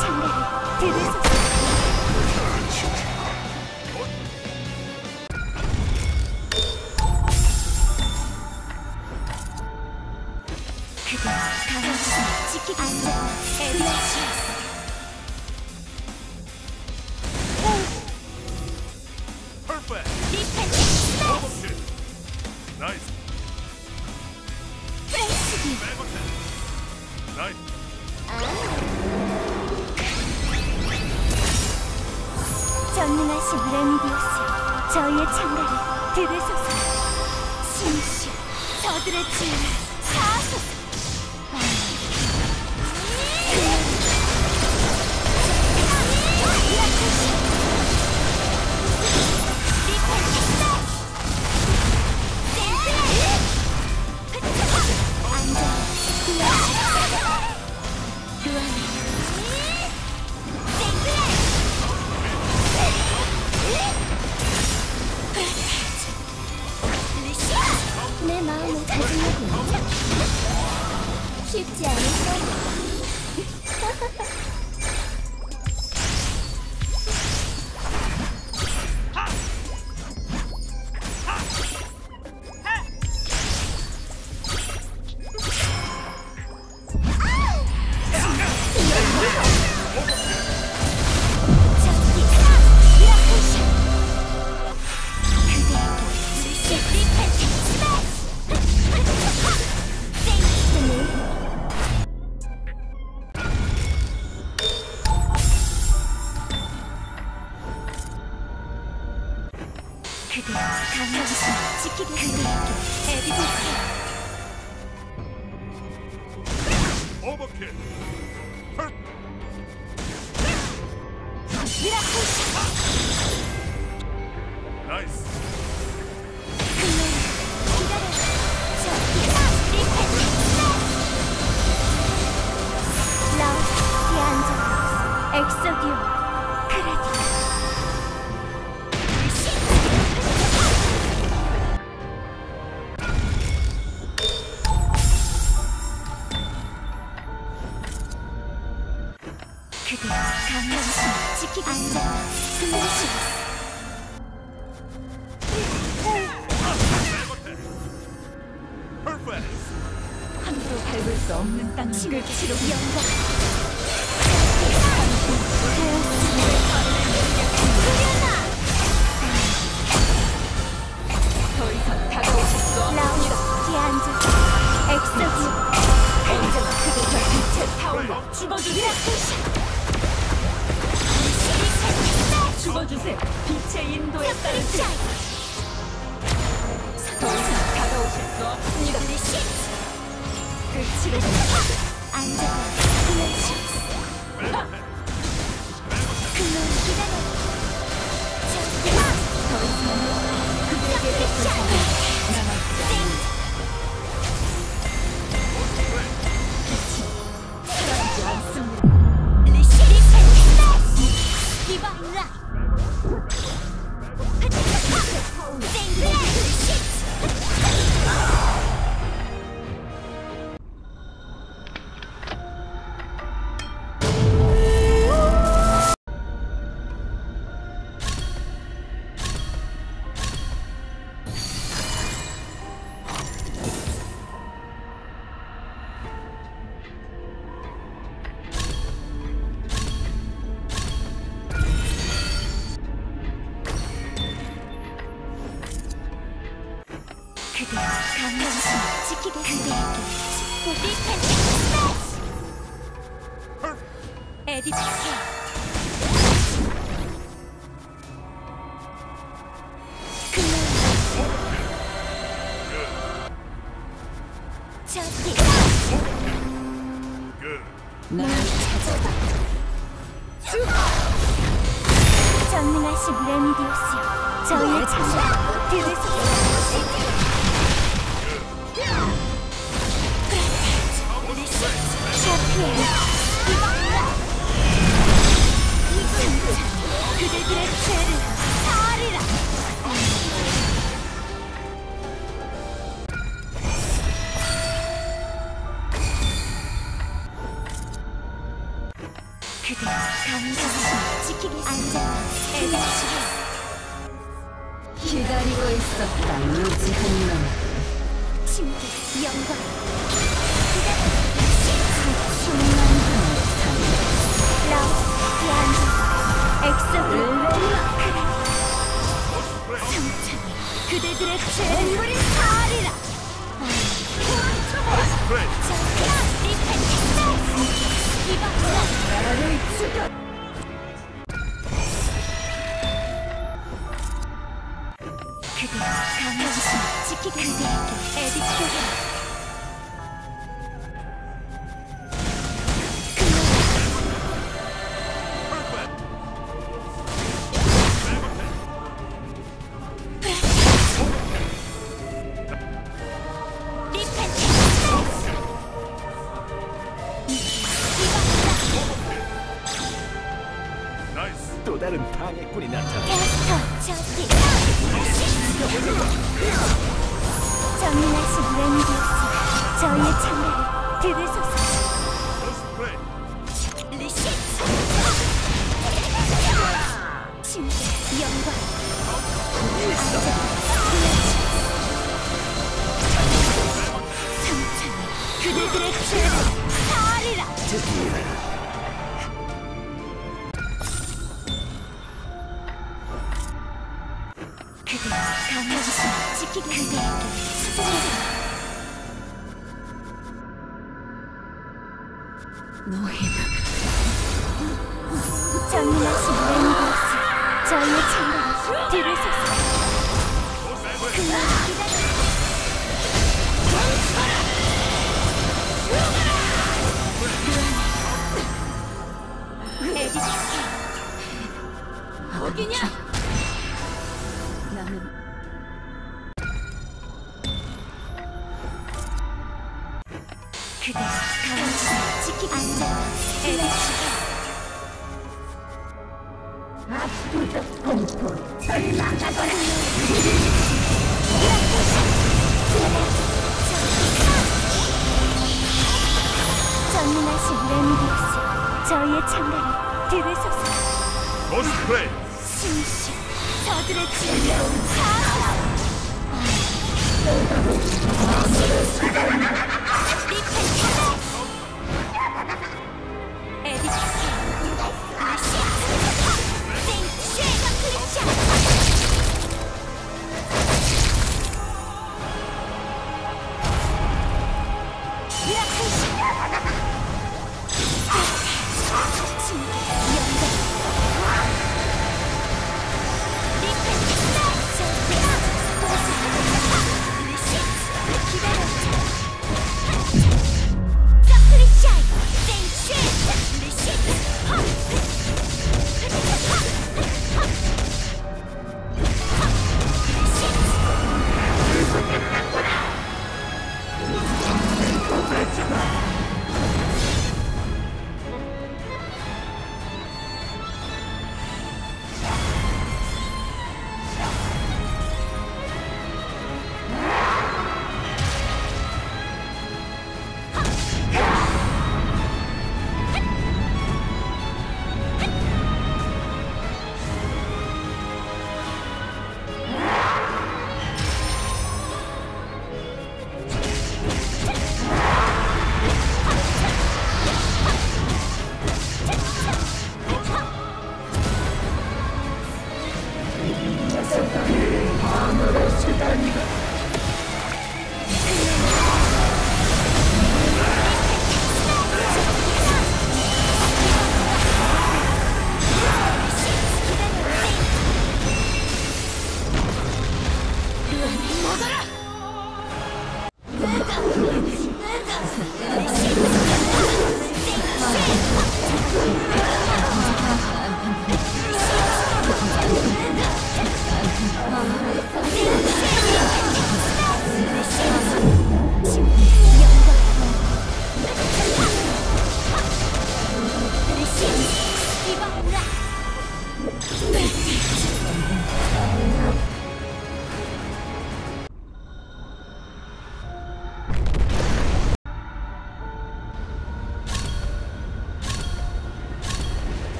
장가를 들으소서. 지키겠어. 안전, 엘리치. 전능하신 레미디어스 저희의 참가를 들으소서 심시 저들의 지혜를 사소서 아멘 Nice. 지키겠어. 슬래시. 음. 함부로 밟을 수 없는 땅을 치로 영광. 앉아. 에디트. 날 찾아봐. 전능하신 레미디우스, 저의 창조 들으세요. 샤피에. 그대들의 죄를 사하리라 그대 강성을 지키기 안전한 에덴시를 기다리고 있었다. 루지 놈. 침대 영광 라오스 디안조 엑소블 성찬이 그대들의 죄물을 사하리라 나를 죽여. 그대 강해지심 지키기 그대에게 에디스를 정민하신 랜디오스 저희의 창가를 들으소서 침대 영광 그대들의 죄를 사하리라 그대에게. 너희는 정민하신 랜디오스 저희의 창가를 들으소서 그만 기다려. 어디냐? 그대. 신시 저들의 진명 사하